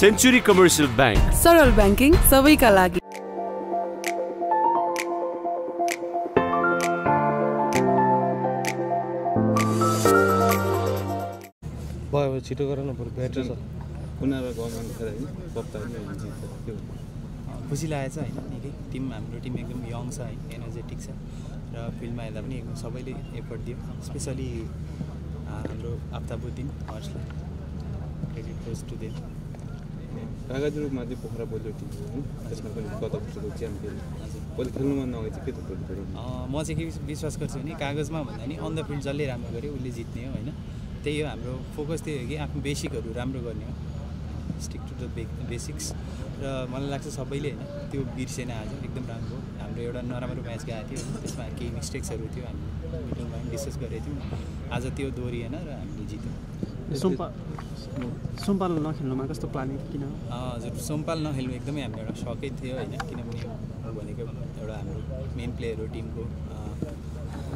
Century commercial bank सरल banking सबैका लागि। भयो छिटो गर न बरु ब्याट्री छ। उनीहरूलाई गभर्मेन्ट त्यो खुसी लागेको छ होइन निकै। टिम हाम्रो टिम एकदम यङ छ है एनर्जेटिक छ। र फिल्डमा हेर्दा पनि एकदम सबैले एफर्ट दियो। स्पेसली हाम्रो आफ्ताबुद्दिन हर्सलाई क्रेडिट गोज टु देम कागज रूपमा चाहिँ पोखरा बोल्यो टिम त्यसमा पनि गत वर्षको च्याम्पियन चाहिँ के म चाहिँ के विश्वास गर्छु भने कागजमा भन्दा नि अन द फिल्ड जसले राम्रो गर्यो उसले जित्ने हो होइन त्यही हो हाम्रो फोकस त्यही हो कि आफ्नो बेसिकहरू राम्रो गर्ने हो स्टिक टु द बेसिक्स र मलाई लाग्छ सबैले होइन त्यो बिर्सेन आज एकदम राम्रो हाम्रो एउटा नराम्रो म्याच गएको थियो त्यसमा केही मिस्टेक्सहरू थियो हामी मिटिङमा डिस्कस गरेको थियौँ आज त्यो दोहोरिएन र हामीले जित्यौँ सुम्पा सुम्पाल नखेल्नुमा कस्तो प्लानिङ किन? हजुर सोमपाल नखेल्नु एकदमै हाम्रो एउटा सकै थियो होइन किनभने भनेको एउटा हाम्रो मेन प्लेयर हो टिमको।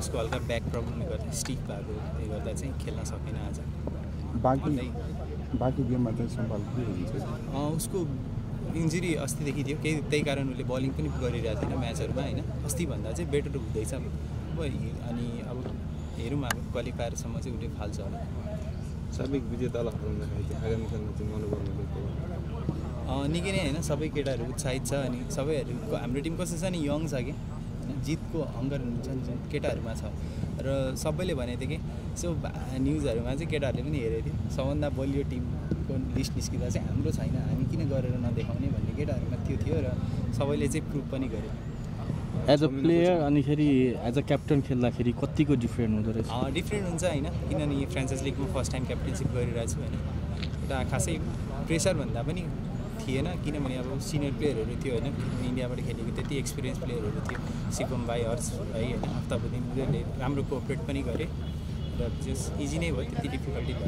उसको हल्का ब्याक प्रब्लमले गर्दा स्टिक भएकोले गर्दा चाहिँ खेल्न सकेन आज। बाँकी गेममा चाहिँ सम्भाल के हुन्छ अँ, उसको इन्जुरी अस्तिदेखि थियो केही त्यही कारण उसले बलिङ पनि गरिरहेको थिएन म्याचहरूमा होइन। अस्तिभन्दा चाहिँ बेटर हुँदैछ। अब अनि अब हेरौँ अब क्वालिफायरसम्म चाहिँ उसले फाल्छ होला। साबिक विजेतालाई हराउँदाखेरि चाहिँ आगामी खेलमा चाहिँ अँ, निकै नै होइन सबै केटाहरू उत्साहित छ अनि सबैहरू हाम्रो टिम कस्तो छ नि यङ छ कि? जितको हङ्गर हुन्छ नि जुन केटाहरूमा छ। र सबैले भनेको थियो कि भा- न्युजहरूमा चाहिँ केटाहरूले पनि हेरेको थियो सबभन्दा बलियो टिमको लिस्ट निस्किँदा चाहिँ हाम्रो छैन हामी किन गरेर नदेखाउने भन्ने केटाहरूमा त्यो थियो र सबैले चाहिँ प्रुभ पनि गर्यो। एज अ प्लेयर अनिखेरि एज अ क्याप्टन खेल्दाखेरि कतिको डिफ्रेन्ट हुँदो रहेछ? डिफ्रेन्ट हुन्छ होइन। किनभने फ्रान्चाइज लिगमा फर्स्ट टाइम क्याप्टेनसिप गरिरहेको छु होइन। एउटा खासै प्रेसर भन्दा पनि थिएन। किनभने अब सिनियर प्लेयरहरू थियो होइन। इन्डियाबाट खेलेको त्यति एक्सपिरियन्स प्लेयरहरू थियो। सिपम भाइ हर्ष भाइ होइन। हप्ताबुद्दिन उनीहरूले राम्रो कोअपरेट पनि गरे। र जस इजी नै भयो। त्यति डिफिकल्टी यू।